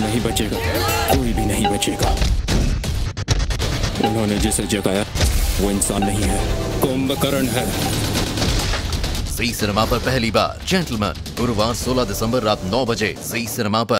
नहीं बचेगा। कोई भी नहीं बचेगा। उन्होंने जिसे जगाया, वो इंसान नहीं है। कुंभकर्ण है। जी सिनेमा पर पहली बार जेंटलमैन गुरुवार 16 दिसंबर रात 9 बजे जी सिनेमा पर।